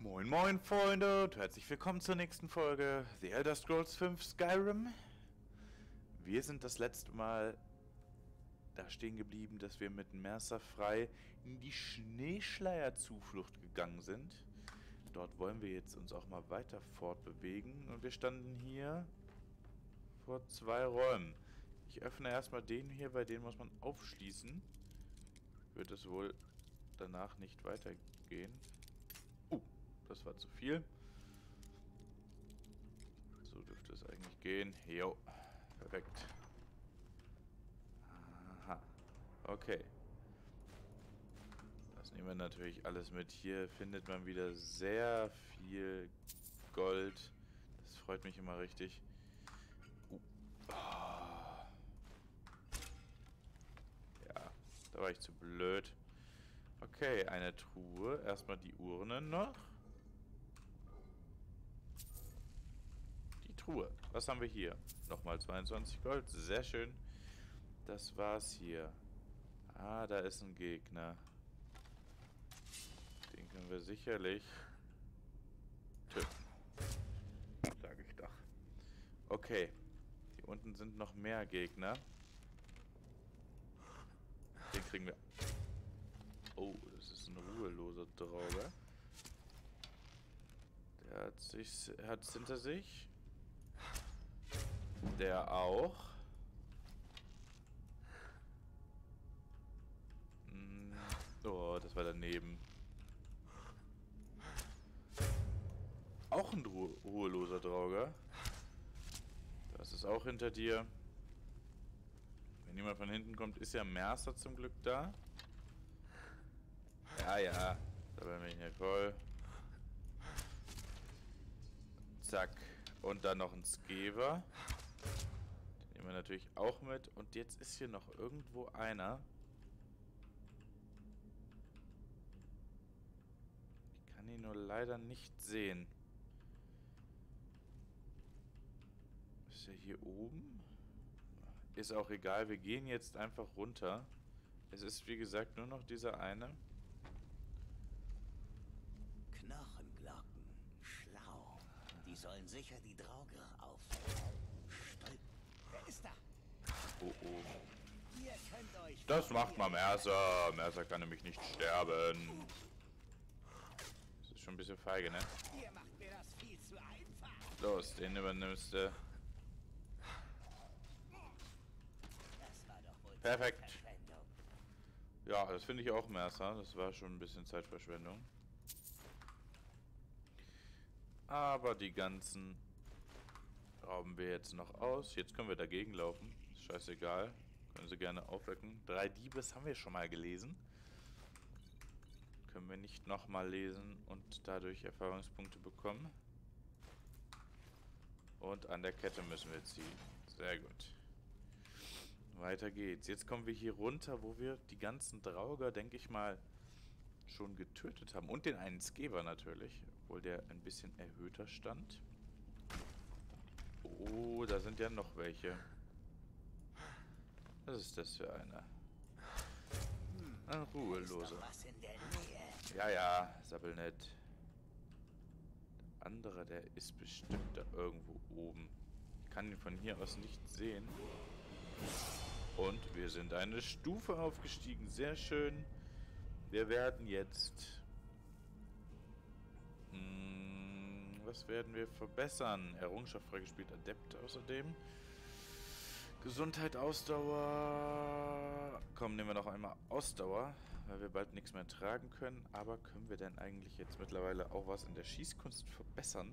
Moin moin Freunde und herzlich willkommen zur nächsten Folge The Elder Scrolls 5 Skyrim. Wir sind das letzte Mal da stehen geblieben, dass wir mit Mercer frei in die Schneeschleierzuflucht gegangen sind. Dort wollen wir jetzt uns auch mal weiter fortbewegen und wir standen hier vor zwei Räumen. Ich öffne erstmal den hier, bei dem muss man aufschließen. Wird es wohl danach nicht weitergehen. Das war zu viel. So dürfte es eigentlich gehen. Jo, perfekt. Aha. Okay. Das nehmen wir natürlich alles mit. Hier findet man wieder sehr viel Gold. Das freut mich immer richtig. Uh. Oh. Ja, da war ich zu blöd. Okay, eine Truhe. Erstmal die Urnen noch. Truhe. Was haben wir hier? Nochmal 22 Gold. Sehr schön. Das war's hier. Ah, da ist ein Gegner. Den können wir sicherlich töten. Sag ich doch. Okay. Hier unten sind noch mehr Gegner. Den kriegen wir... Oh, das ist ein ruheloser Drauger. Der hat sich hat es hinter sich. Der auch. Hm. Oh, das war daneben. Auch ein Ruhe ruheloser Drauger. Das ist auch hinter dir. Wenn jemand von hinten kommt, ist ja Mercer zum Glück da. Ja, ja. Da bin ich hier voll. Zack. Und dann noch ein Skever. Nehmen wir natürlich auch mit. Und jetzt ist hier noch irgendwo einer. Ich kann ihn nur leider nicht sehen. Ist er hier oben? Ist auch egal, wir gehen jetzt einfach runter. Es ist wie gesagt nur noch dieser eine. Knochenglocken. Schlau. Die sollen sicher die Drauge auf. Stolpen. Wer ist da? Oh oh. Das macht mal Mercer. Mercer kann nämlich nicht sterben. Das ist schon ein bisschen feige, ne? Los, den übernimmst du. Perfekt. Ja, das finde ich auch Mercer. Das war schon ein bisschen Zeitverschwendung. Aber die ganzen Rauben wir jetzt noch aus. Jetzt können wir dagegen laufen. Ist scheißegal. Können sie gerne aufwecken. Drei Diebes haben wir schon mal gelesen. Können wir nicht nochmal lesen und dadurch Erfahrungspunkte bekommen. Und an der Kette müssen wir ziehen. Sehr gut. Weiter geht's. Jetzt kommen wir hier runter, wo wir die ganzen Drauger, denke ich mal, schon getötet haben. Und den einen Skever natürlich, obwohl der ein bisschen erhöhter stand. Oh, da sind ja noch welche. Was ist das für einer? Ein Ruhelose. Ja, ja, Sabbelnett. Der andere, der ist bestimmt da irgendwo oben. Ich kann ihn von hier aus nicht sehen. Und wir sind eine Stufe aufgestiegen. Sehr schön. Wir werden jetzt... Mh, hm, was werden wir verbessern? Errungenschaft freigespielt, Adept außerdem. Gesundheit, Ausdauer. Komm, nehmen wir noch einmal Ausdauer, weil wir bald nichts mehr tragen können. Aber können wir denn eigentlich jetzt mittlerweile auch was in der Schießkunst verbessern?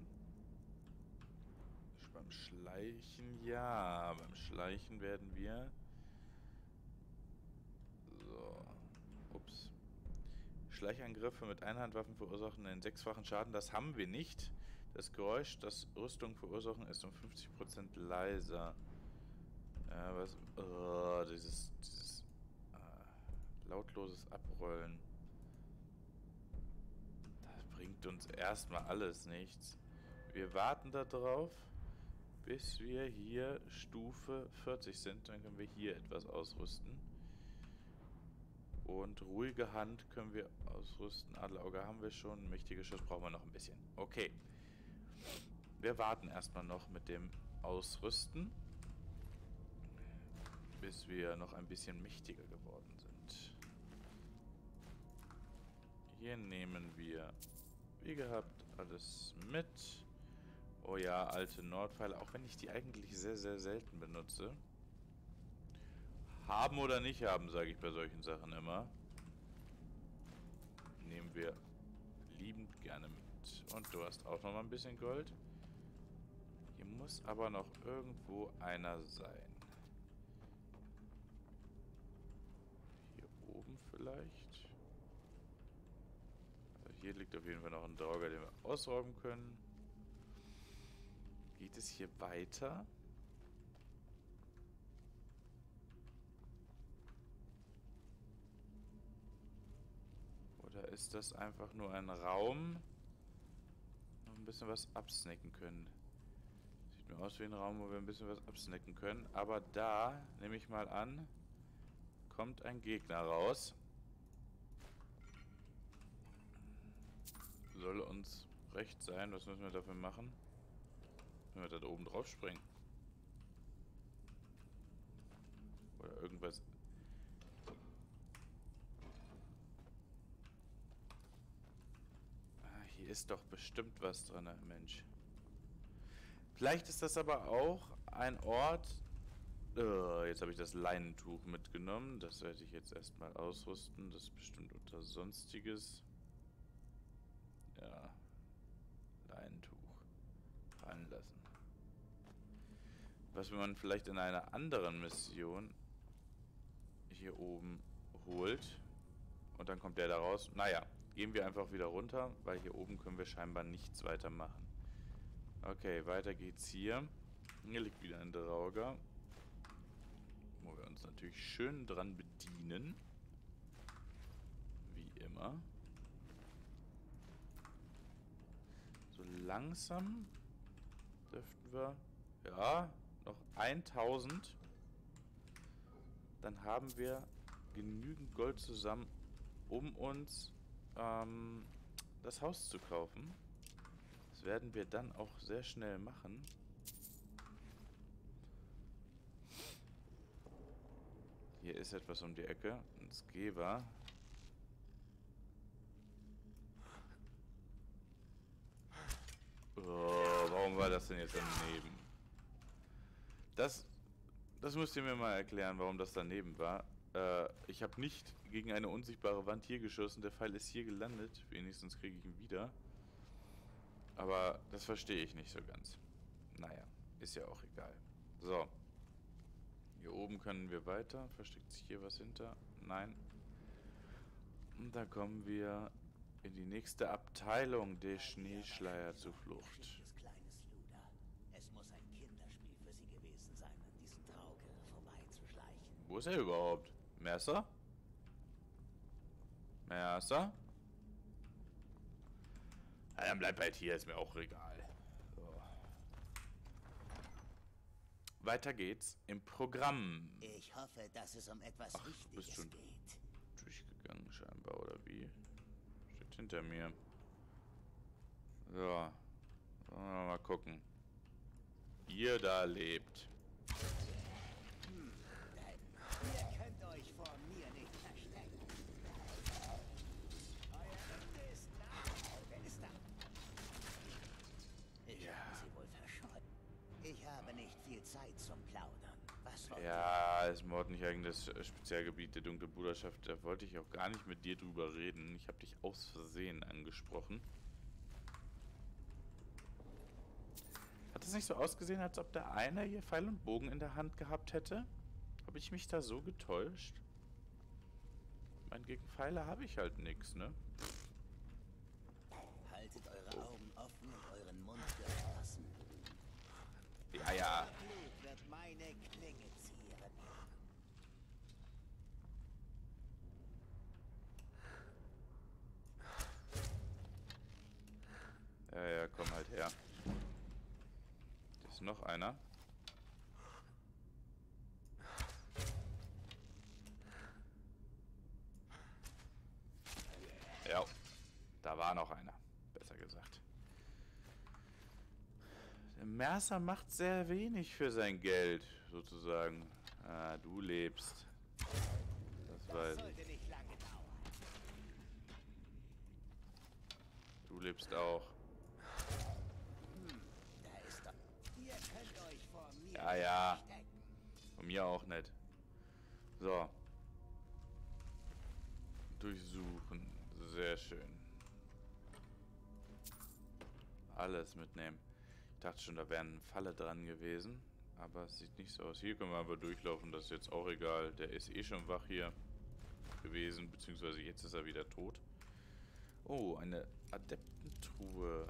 Beim Schleichen, ja. Beim Schleichen werden wir... So. Ups. Schleichangriffe mit Einhandwaffen verursachen einen sechsfachen Schaden. Das haben wir nicht. Das Geräusch, das Rüstung verursachen, ist um 50% leiser. Ja, was... Oh, dieses... dieses äh, lautloses Abrollen. Das bringt uns erstmal alles nichts. Wir warten darauf, bis wir hier Stufe 40 sind. Dann können wir hier etwas ausrüsten. Und ruhige Hand können wir ausrüsten. Adlerauge haben wir schon. Mächtiges Schuss brauchen wir noch ein bisschen. Okay. Wir warten erstmal noch mit dem Ausrüsten. Bis wir noch ein bisschen mächtiger geworden sind. Hier nehmen wir, wie gehabt, alles mit. Oh ja, alte Nordpfeile, auch wenn ich die eigentlich sehr, sehr selten benutze. Haben oder nicht haben, sage ich bei solchen Sachen immer. Nehmen wir liebend gerne mit. Und du hast auch noch mal ein bisschen Gold. Hier muss aber noch irgendwo einer sein. Hier oben vielleicht. Also hier liegt auf jeden Fall noch ein Drauger, den wir ausrauben können. Geht es hier weiter? Oder ist das einfach nur ein Raum? Noch ein bisschen was absnacken können. Sieht mir aus wie ein Raum, wo wir ein bisschen was absnacken können. Aber da, nehme ich mal an, kommt ein Gegner raus. Soll uns recht sein. Was müssen wir dafür machen? Wenn wir da oben drauf springen. Oder irgendwas Hier ist doch bestimmt was drin, Mensch. Vielleicht ist das aber auch ein Ort... Oh, jetzt habe ich das Leinentuch mitgenommen. Das werde ich jetzt erstmal ausrüsten. Das ist bestimmt unter Sonstiges. Ja. Leinentuch. Ranlassen. Was man vielleicht in einer anderen Mission hier oben holt. Und dann kommt der da raus. Naja, Gehen wir einfach wieder runter, weil hier oben können wir scheinbar nichts weiter machen. Okay, weiter geht's hier. Hier liegt wieder ein Drauger. Wo wir uns natürlich schön dran bedienen. Wie immer. Langsam dürften wir... Ja, noch 1000. Dann haben wir genügend Gold zusammen, um uns ähm, das Haus zu kaufen. Das werden wir dann auch sehr schnell machen. Hier ist etwas um die Ecke. Ein Skewer. Oh, warum war das denn jetzt daneben? Das, das müsst ihr mir mal erklären, warum das daneben war. Äh, ich habe nicht gegen eine unsichtbare Wand hier geschossen. Der Pfeil ist hier gelandet. Wenigstens kriege ich ihn wieder. Aber das verstehe ich nicht so ganz. Naja, ist ja auch egal. So. Hier oben können wir weiter. Versteckt sich hier was hinter? Nein. Und da kommen wir in die nächste Abteilung der Schneeschleier zur Flucht. Wo ist er überhaupt? Messer? Messer? Ja, dann bleib halt hier, ist mir auch egal. So. Weiter geht's im Programm. Ich hoffe, dass es um etwas Ach, Wichtiges bist schon geht. Durchgegangen scheinbar, oder wie? Hinter mir. So. Mal gucken. Ihr da lebt. Ja, ist Mord nicht eigenes Spezialgebiet der dunklen Bruderschaft. Da wollte ich auch gar nicht mit dir drüber reden. Ich habe dich aus Versehen angesprochen. Hat es nicht so ausgesehen, als ob der eine hier Pfeil und Bogen in der Hand gehabt hätte? Habe ich mich da so getäuscht? Mein gegen Pfeile habe ich halt nichts, ne? Haltet eure Augen offen und euren Mund geschlossen. Ja. Ja, noch einer. Ja, da war noch einer, besser gesagt. Der Mercer macht sehr wenig für sein Geld, sozusagen. Ah, du lebst. Das, das weiß ich. Du lebst auch. Ja, ja. Von mir auch nicht. So. Durchsuchen. Sehr schön. Alles mitnehmen. Ich dachte schon, da wäre eine Falle dran gewesen. Aber es sieht nicht so aus. Hier können wir aber durchlaufen. Das ist jetzt auch egal. Der ist eh schon wach hier gewesen. Beziehungsweise jetzt ist er wieder tot. Oh, eine Adeptentruhe.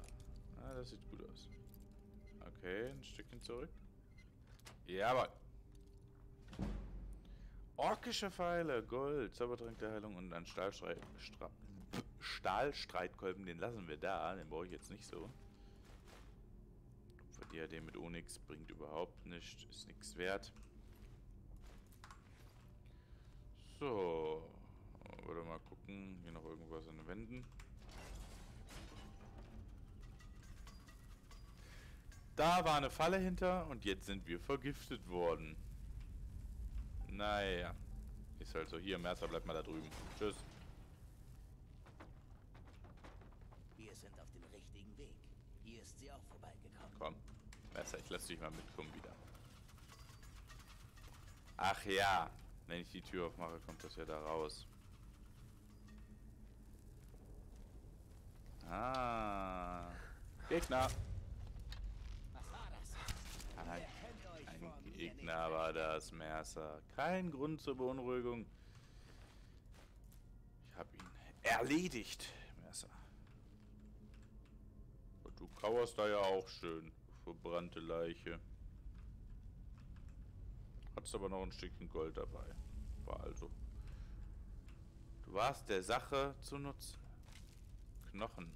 Ah, das sieht gut aus. Okay, ein Stückchen zurück. Jawohl. Orkische Pfeile, Gold, Zaubertrank der Heilung und Stra Stahlstreitkolben. Den lassen wir da. Den brauche ich jetzt nicht so. Diadem mit Onyx bringt überhaupt nichts. Ist nichts wert. So. Würde mal gucken. Hier noch irgendwas an den Wänden. Da war eine Falle hinter und jetzt sind wir vergiftet worden. Naja. Ist halt so. Hier, Mercer, bleibt mal da drüben. Tschüss. Wir sind auf dem richtigen Weg. Hier ist sie auch vorbeigekommen. Komm. Mercer, ich lass dich mal mitkommen wieder. Ach ja. Wenn ich die Tür aufmache, kommt das ja da raus. Ah. Gegner. Gegner war das, Mercer. Kein Grund zur Beunruhigung. Ich habe ihn erledigt, Mercer. Du kauerst da ja auch schön. Verbrannte Leiche. Hattest aber noch ein Stückchen Gold dabei. War also. Du warst der Sache zu nutzen. Knochenmehl.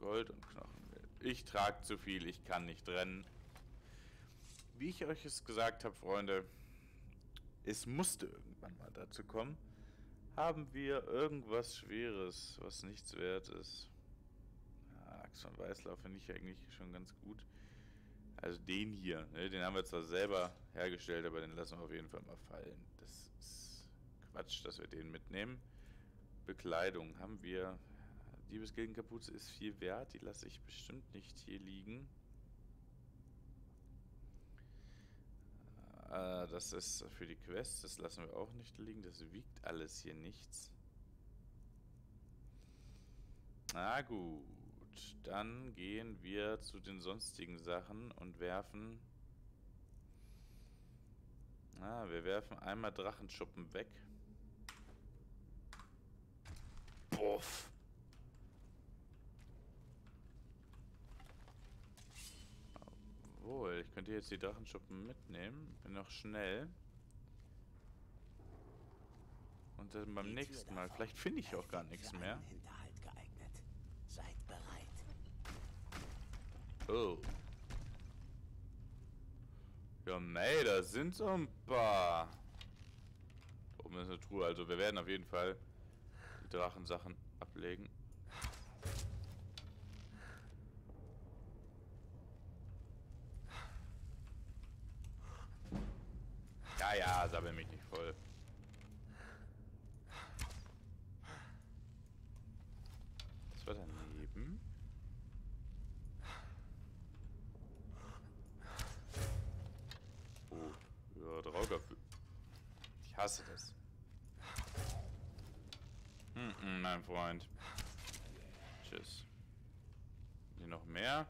Gold und Knochenmehl. Ich trage zu viel, ich kann nicht rennen wie ich euch es gesagt habe, Freunde, es musste irgendwann mal dazu kommen, haben wir irgendwas Schweres, was nichts wert ist. Ja, Axt von Weißlauf finde ich eigentlich schon ganz gut. Also den hier, ne, den haben wir zwar selber hergestellt, aber den lassen wir auf jeden Fall mal fallen. Das ist Quatsch, dass wir den mitnehmen. Bekleidung haben wir. Diebesgildenkapuze ist viel wert, die lasse ich bestimmt nicht hier liegen. Das ist für die Quest, das lassen wir auch nicht liegen. Das wiegt alles hier nichts. Na gut, dann gehen wir zu den sonstigen Sachen und werfen... Ah, wir werfen einmal Drachenschuppen weg. Puff. Obwohl, ich könnte jetzt die Drachenschuppen mitnehmen. Bin noch schnell. Und dann beim nächsten Mal. Vielleicht finde ich auch gar nichts mehr. Oh. Ja, nee, da sind so ein paar. Oben ist eine Truhe. Also wir werden auf jeden Fall die Drachensachen ablegen. Ja, ja, sabbel mich nicht voll. Das war daneben. Oh, ja, Draugerfühl. Ich hasse das. Hm, hm, mein Freund. Tschüss. Hier noch mehr?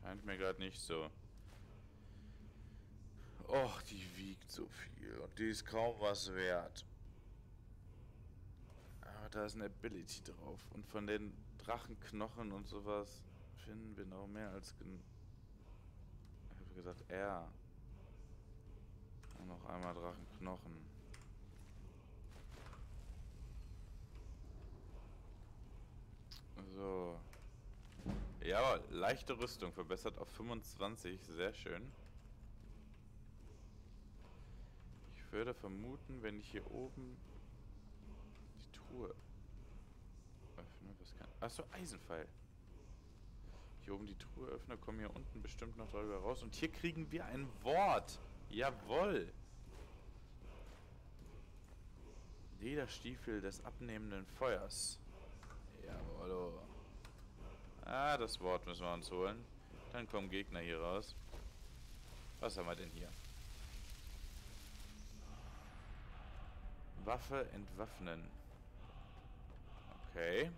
Scheint mir gerade nicht so. Och, die wiegt so viel und die ist kaum was wert. Aber da ist eine Ability drauf. Und von den Drachenknochen und sowas finden wir noch mehr als gen Ich habe gesagt, R. Und noch einmal Drachenknochen. So. Ja, leichte Rüstung verbessert auf 25. Sehr schön. Würde vermuten, wenn ich hier oben die Truhe Achso, Eisenpfeil. Hier oben die Truhe öffnen, kommen hier unten bestimmt noch darüber raus. Und hier kriegen wir ein Wort. Jawoll. Lederstiefel des abnehmenden Feuers. Jawoll. Ah, das Wort müssen wir uns holen. Dann kommen Gegner hier raus. Was haben wir denn hier? Waffe entwaffnen. Okay.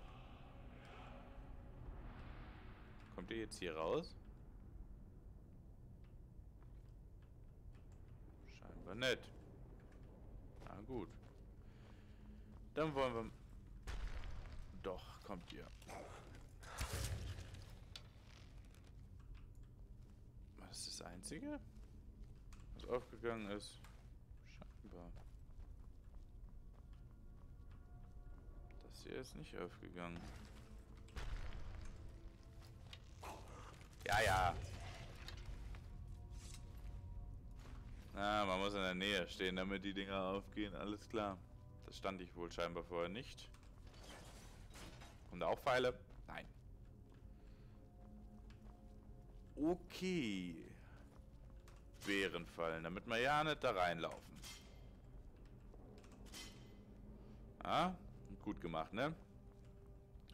Kommt ihr jetzt hier raus? Scheinbar nicht. Na gut. Dann wollen wir... Doch, kommt ihr. Was ist das Einzige? Was aufgegangen ist? Scheinbar. Das hier ist nicht aufgegangen. Ja, ja. Na, man muss in der Nähe stehen, damit die Dinger aufgehen. Alles klar. Das stand ich wohl scheinbar vorher nicht. Und auch Pfeile? Nein. Okay. Bärenfallen, damit wir ja nicht da reinlaufen. Ah, gut gemacht, ne?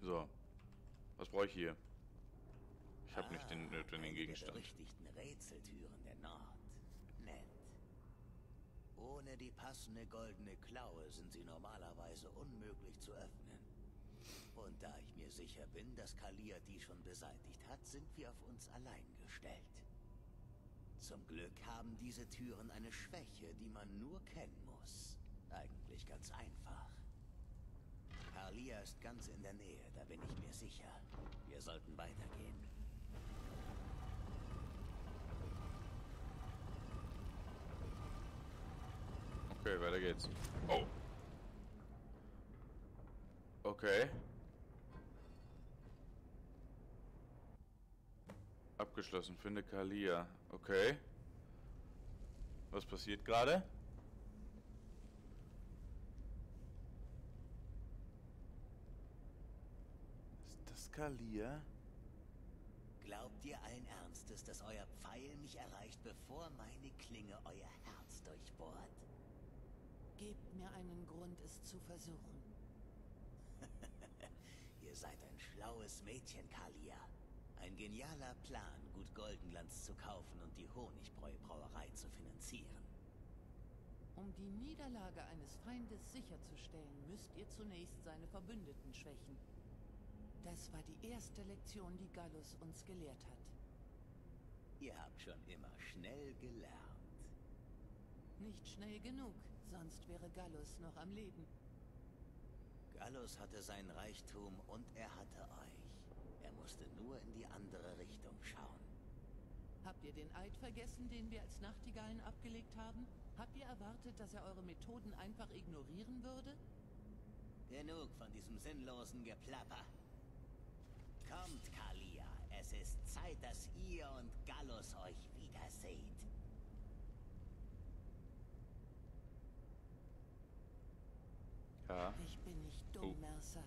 So. Was brauche ich hier? Ich habe nicht den notwendigen Gegenstand. berüchtigten Rätseltüren der Nord. Nett. Ohne die passende goldene Klaue sind sie normalerweise unmöglich zu öffnen. Und da ich mir sicher bin, dass Kalia die schon beseitigt hat, sind wir auf uns allein gestellt. Zum Glück haben diese Türen eine Schwäche, die man nur kennen muss. Eigentlich ganz einfach. Kalia ist ganz in der Nähe, da bin ich mir sicher. Wir sollten weitergehen. Okay, weiter geht's. Oh. Okay. Abgeschlossen. Finde Kalia. Okay. Was passiert gerade? Kalia? Glaubt ihr allen Ernstes, dass euer Pfeil mich erreicht, bevor meine Klinge euer Herz durchbohrt? Gebt mir einen Grund, es zu versuchen. ihr seid ein schlaues Mädchen, Kalia. Ein genialer Plan, gut Goldenglanz zu kaufen und die Honigbräu-Brauerei zu finanzieren. Um die Niederlage eines Feindes sicherzustellen, müsst ihr zunächst seine Verbündeten schwächen. Das war die erste Lektion, die Gallus uns gelehrt hat. Ihr habt schon immer schnell gelernt. Nicht schnell genug, sonst wäre Gallus noch am Leben. Gallus hatte seinen Reichtum und er hatte euch. Er musste nur in die andere Richtung schauen. Habt ihr den Eid vergessen, den wir als Nachtigallen abgelegt haben? Habt ihr erwartet, dass er eure Methoden einfach ignorieren würde? Genug von diesem sinnlosen Geplapper. Kommt, Kalia. Es ist Zeit, dass ihr und Gallus euch wiederseht. Ja. Ich bin nicht dumm, Oh. Mercer.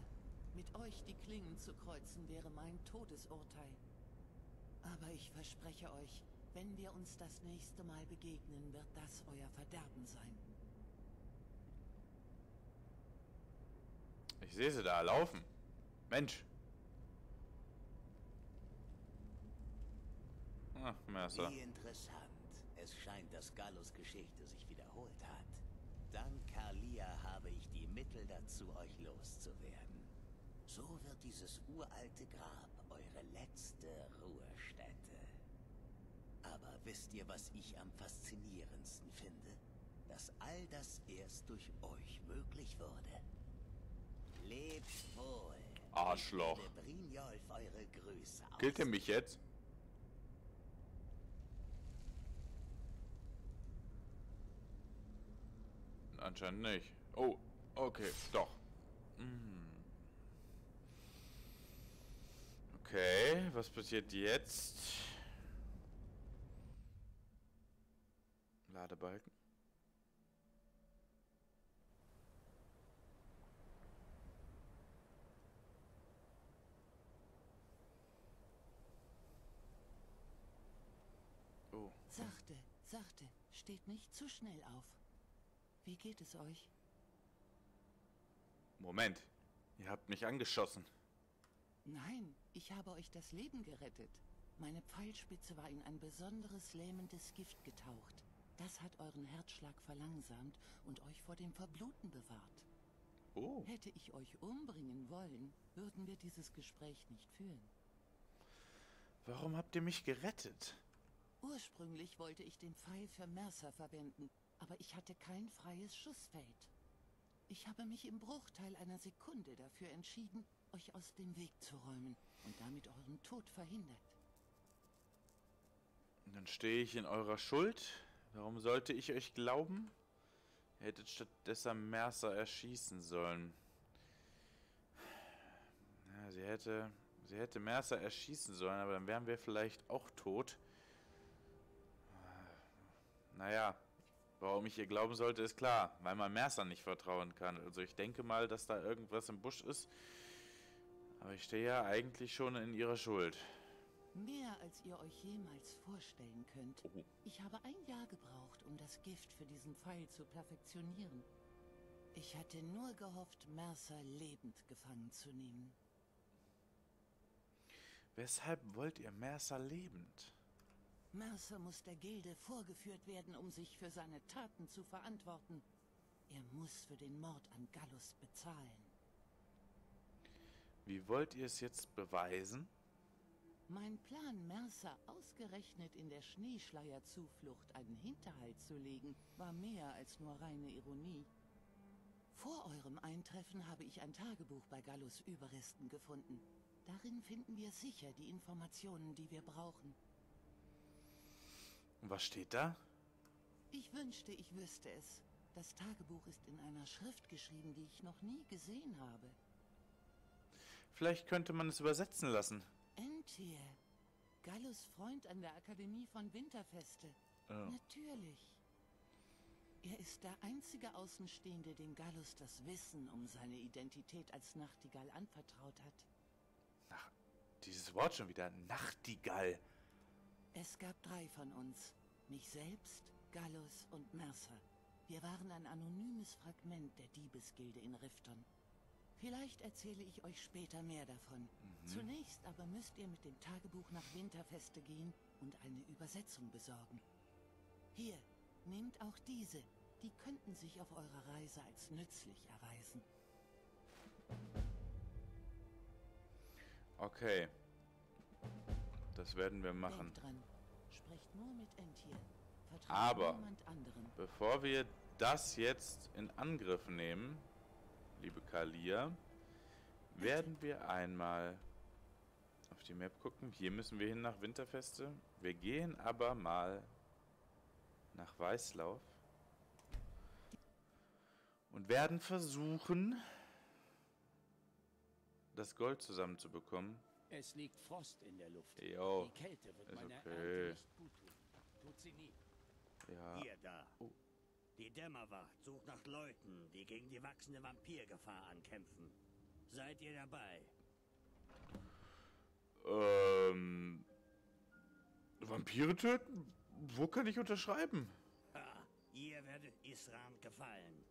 Mit euch die Klingen zu kreuzen wäre mein Todesurteil. Aber ich verspreche euch, wenn wir uns das nächste Mal begegnen, wird das euer Verderben sein. Ich sehe sie da laufen. Mensch. Ach, Mercer. Wie interessant. Es scheint, dass Gallus Geschichte sich wiederholt hat. Dank Kalia habe ich die Mittel dazu, euch loszuwerden. So wird dieses uralte Grab eure letzte Ruhestätte. Aber wisst ihr, was ich am faszinierendsten finde? Dass all das erst durch euch möglich wurde. Lebt wohl. Arschloch. Eure Grüße aus. Killt er mich jetzt? Anscheinend nicht. Oh, okay, doch. Hm. Okay, was passiert jetzt? Ladebalken. Oh. Sachte, sachte, steht nicht zu schnell auf. Wie geht es euch? Moment, ihr habt mich angeschossen. Nein, ich habe euch das Leben gerettet. Meine Pfeilspitze war in ein besonderes lähmendes Gift getaucht. Das hat euren Herzschlag verlangsamt und euch vor dem Verbluten bewahrt. Oh. Hätte ich euch umbringen wollen, würden wir dieses Gespräch nicht führen. Warum habt ihr mich gerettet? Ursprünglich wollte ich den Pfeil für Mercer verwenden, aber ich hatte kein freies Schussfeld. Ich habe mich im Bruchteil einer Sekunde dafür entschieden, euch aus dem Weg zu räumen und damit euren Tod verhindert. Dann stehe ich in eurer Schuld. Warum sollte ich euch glauben? Ihr hättet stattdessen Mercer erschießen sollen. Ja, sie hätte... Sie hätte Mercer erschießen sollen, aber dann wären wir vielleicht auch tot. Naja, warum ich ihr glauben sollte, ist klar. Weil man Mercer nicht vertrauen kann. Also ich denke mal, dass da irgendwas im Busch ist. Aber ich stehe ja eigentlich schon in ihrer Schuld. Mehr als ihr euch jemals vorstellen könnt. Oh. Ich habe ein Jahr gebraucht, um das Gift für diesen Pfeil zu perfektionieren. Ich hatte nur gehofft, Mercer lebend gefangen zu nehmen. Weshalb wollt ihr Mercer lebend? Mercer muss der Gilde vorgeführt werden, um sich für seine Taten zu verantworten. Er muss für den Mord an Gallus bezahlen. Wie wollt ihr es jetzt beweisen? Mein Plan, Mercer ausgerechnet in der Schneeschleierzuflucht einen Hinterhalt zu legen, war mehr als nur reine Ironie. Vor eurem Eintreffen habe ich ein Tagebuch bei Gallus Überresten gefunden. Darin finden wir sicher die Informationen, die wir brauchen. Und was steht da? Ich wünschte, ich wüsste es. Das Tagebuch ist in einer Schrift geschrieben, die ich noch nie gesehen habe. Vielleicht könnte man es übersetzen lassen. Entir. Gallus Freund an der Akademie von Winterfeste. Oh. Natürlich. Er ist der einzige Außenstehende, dem Gallus das Wissen um seine Identität als Nachtigall anvertraut hat. Ach, dieses Wort schon wieder. Nachtigall. Es gab drei von uns. Mich selbst, Gallus und Mercer. Wir waren ein anonymes Fragment der Diebesgilde in Rifton. Vielleicht erzähle ich euch später mehr davon. Zunächst aber müsst ihr mit dem Tagebuch nach Winterfeste gehen und eine Übersetzung besorgen. Hier, nehmt auch diese. Die könnten sich auf eurer Reise als nützlich erweisen. Okay. Das werden wir machen. Aber-. Bevor wir das jetzt in Angriff nehmen, liebe Kalia, werden wir einmal auf die Map gucken. Hier müssen wir hin nach Winterfeste. Wir gehen aber mal nach Weißlauf und werden versuchen, das Gold zusammenzubekommen. Es liegt Frost in der Luft. Jo, Die Kälte wird meiner okay. Ernte nicht gut tun. Tut sie nie. Ja, Ihr da. Oh. Die Dämmerwacht sucht nach Leuten, die gegen die wachsende Vampirgefahr ankämpfen. Seid ihr dabei? ähm, Vampire töten? Wo kann ich unterschreiben? Ha, ihr werdet Isran gefallen.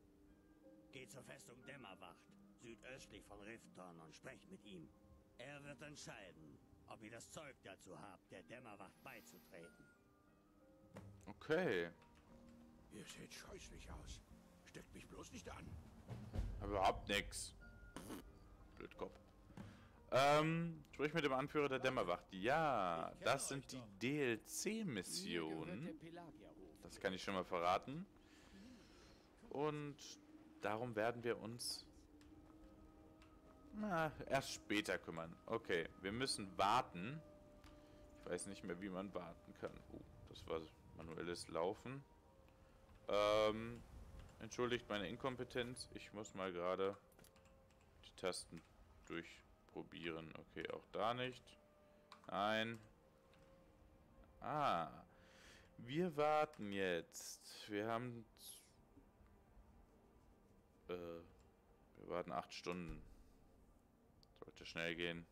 Geht zur Festung Dämmerwacht, südöstlich von Rifton und sprecht mit ihm. Er wird entscheiden, ob ihr das Zeug dazu habt, der Dämmerwacht beizutreten. Okay. Ihr seht scheußlich aus. Steckt mich bloß nicht an. Hab überhaupt nix. Blödkopf. Ähm, sprich mit dem Anführer der Dämmerwacht. Ja, das sind die DLC-Missionen. Das kann ich schon mal verraten. Und darum werden wir uns na, erst später kümmern. Okay, wir müssen warten. Ich weiß nicht mehr, wie man warten kann. Oh, das war manuelles Laufen. Ähm, entschuldigt meine Inkompetenz. Ich muss mal gerade die Tasten durchprobieren. Okay, auch da nicht. Nein. Ah. Wir warten jetzt. Wir haben... Äh, wir warten acht Stunden. Sollte schnell gehen.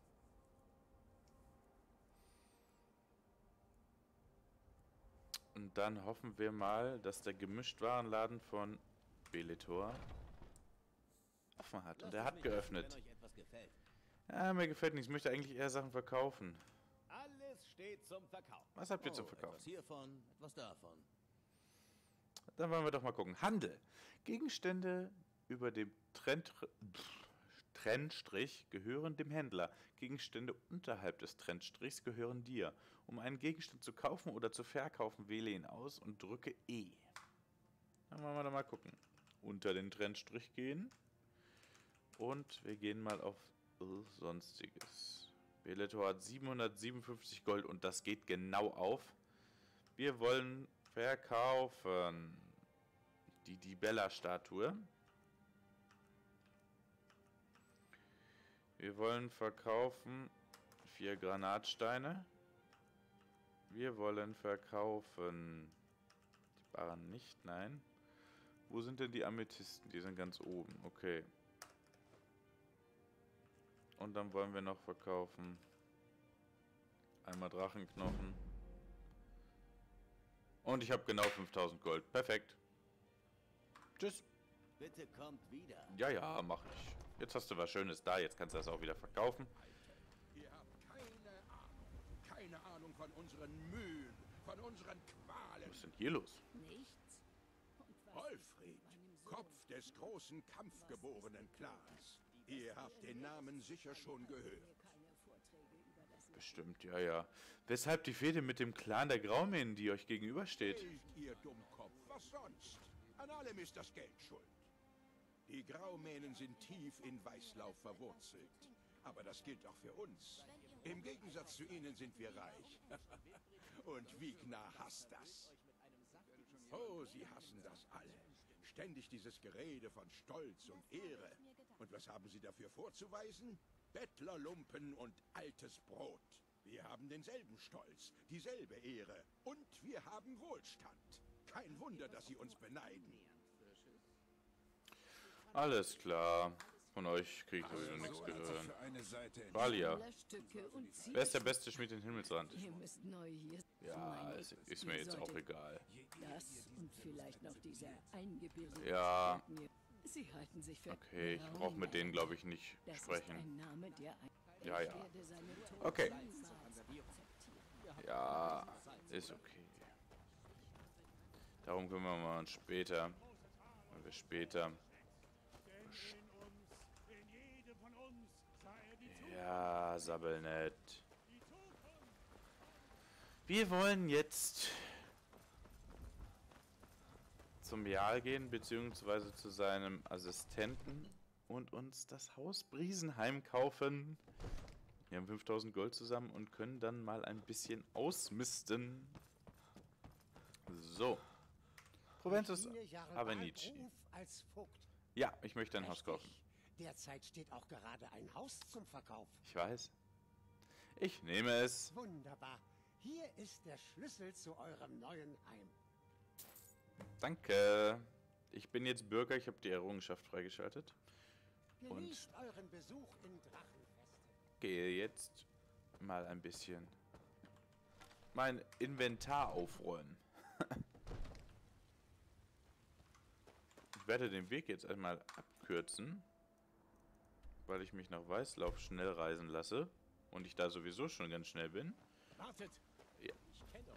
Und dann hoffen wir mal, dass der Gemischtwarenladen von Beletor offen hat. Und er hat geöffnet. Ja, mir gefällt nicht. Ich möchte eigentlich eher Sachen verkaufen. Alles steht zum Verkauf. Was habt ihr Oh, zum Verkaufen? Etwas hiervon, etwas davon. Dann wollen wir doch mal gucken. Handel. Gegenstände über dem Trend, pff, Trennstrich gehören dem Händler. Gegenstände unterhalb des Trennstrichs gehören dir. Um einen Gegenstand zu kaufen oder zu verkaufen, wähle ihn aus und drücke E. Dann wollen wir doch mal gucken. Unter den Trennstrich gehen. Und wir gehen mal auf äh, Sonstiges. Beletor hat 757 Gold und das geht genau auf. Wir wollen verkaufen die Di Wir wollen verkaufen vier Granatsteine. Wir wollen verkaufen die Barren nicht, nein. Wo sind denn die Amethysten? Die sind ganz oben, okay. Und dann wollen wir noch verkaufen einmal Drachenknochen. Und ich habe genau 5000 Gold. Perfekt. Tschüss. Bitte kommt wieder. Ja, ja, mach ich. Jetzt hast du was Schönes da, jetzt kannst du das auch wieder verkaufen. Ihr habt keine Ahnung. Keine Ahnung von unseren Mühen, von unseren Qualen. Was ist denn hier los? Nichts. Wolfried, Kopf des großen kampfgeborenen Clans. Ihr habt den Namen sicher schon gehört. Bestimmt, ja, ja. Weshalb die Fehde mit dem Clan der Graumähen, die euch gegenübersteht? Geld, ihr Dummkopf, was sonst? An allem ist das Geld schuld. Die Graumähnen sind tief in Weißlauf verwurzelt. Aber das gilt auch für uns. Im Gegensatz zu ihnen sind wir reich. Und Wigner hasst das. Oh, sie hassen das alle. Ständig dieses Gerede von Stolz und Ehre. Und was haben sie dafür vorzuweisen? Bettlerlumpen und altes Brot. Wir haben denselben Stolz, dieselbe Ehre und wir haben Wohlstand. Kein Wunder, dass sie uns beneiden. Alles klar. Von euch kriege ich sowieso nichts gehört. Eine Seite in Valia, wer ist der beste Schmied in Himmelsrand? Ja, es ist mir jetzt auch egal. Ja. Okay, ich brauche mit denen, glaube ich, nicht ist sprechen. Ja, ja. Okay. Ja, ist okay. Darum kümmern wir uns später. Wenn wir später. Ja, Sabbelnett. Wir wollen jetzt zum Jarl gehen, beziehungsweise zu seinem Assistenten und uns das Haus Briesenheim kaufen. Wir haben 5000 Gold zusammen und können dann mal ein bisschen ausmisten. So. Proventus Avenici. Als Vogt. Ja, ich möchte ein Haus kaufen. Richtig. Derzeit steht auch gerade ein Haus zum Verkauf. Ich weiß. Ich nehme es. Wunderbar. Hier ist der Schlüssel zu eurem neuen Heim. Danke. Ich bin jetzt Bürger, ich habe die Errungenschaft freigeschaltet. Genießt euren Besuch in Drachenfeste. Gehe jetzt mal ein bisschen mein Inventar aufräumen. ich werde den Weg jetzt einmal abkürzen, weil ich mich nach Weißlauf schnell reisen lasse und ich da sowieso schon ganz schnell bin. Wartet! Ja.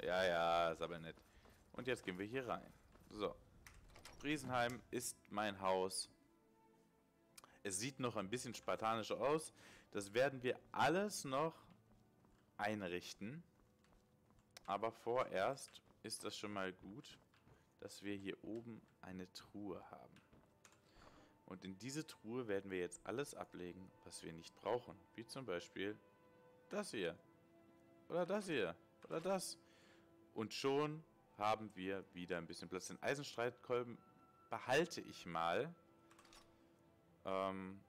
Ja, ja, ist aber nett. Und jetzt gehen wir hier rein. So. Briesenheim ist mein Haus. Es sieht noch ein bisschen spartanischer aus. Das werden wir alles noch einrichten. Aber vorerst ist das schon mal gut, dass wir hier oben eine Truhe haben. Und in diese Truhe werden wir jetzt alles ablegen, was wir nicht brauchen. Wie zum Beispiel das hier. Oder das hier. Oder das. Und schon haben wir wieder ein bisschen Platz. Den Eisenstreitkolben behalte ich mal. Ähm,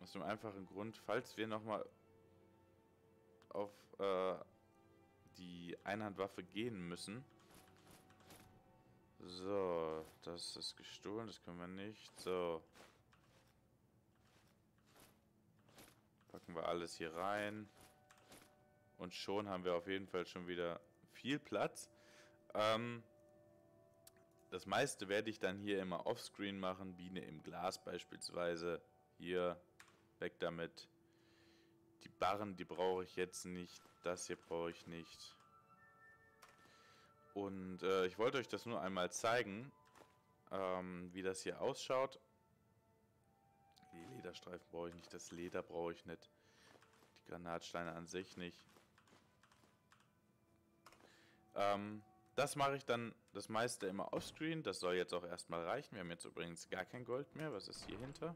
aus dem einfachen Grund, falls wir nochmal auf äh, die Einhandwaffe gehen müssen. So, das ist gestohlen, das können wir nicht. So. Packen wir alles hier rein. Und schon haben wir auf jeden Fall schon wieder viel Platz. Ähm, das meiste werde ich dann hier immer offscreen machen. Biene im Glas beispielsweise. Hier, weg damit. Die Barren, die brauche ich jetzt nicht. Das hier brauche ich nicht. Und äh, ich wollte euch das nur einmal zeigen, ähm, wie das hier ausschaut. Die Lederstreifen brauche ich nicht, das Leder brauche ich nicht. Die Granatsteine an sich nicht. Ähm, das mache ich dann das meiste immer offscreen. Das soll jetzt auch erstmal reichen. Wir haben jetzt übrigens gar kein Gold mehr. Was ist hier hinter?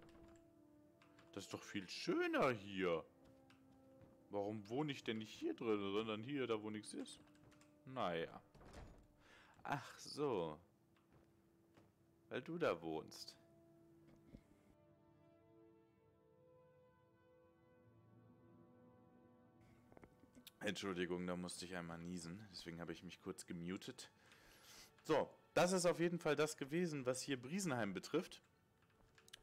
Das ist doch viel schöner hier. Warum wohne ich denn nicht hier drin, sondern hier, da wo nichts ist? Naja. Ach so. Weil du da wohnst. Entschuldigung, da musste ich einmal niesen. Deswegen habe ich mich kurz gemutet. So, das ist auf jeden Fall das gewesen, was hier Briesenheim betrifft.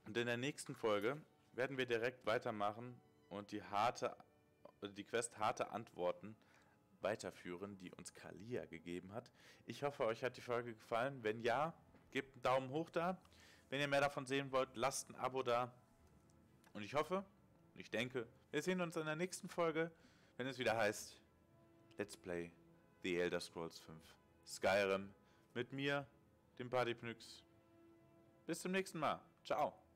Und in der nächsten Folge werden wir direkt weitermachen und die harte, die Quest harte Antworten weiterführen, die uns Kalia gegeben hat. Ich hoffe, euch hat die Folge gefallen. Wenn ja, gebt einen Daumen hoch da. Wenn ihr mehr davon sehen wollt, lasst ein Abo da. Und ich hoffe, und ich denke, wir sehen uns in der nächsten Folge wenn es wieder heißt Let's Play The Elder Scrolls 5 Skyrim mit mir, dem Partypnyx. Bis zum nächsten Mal. Ciao.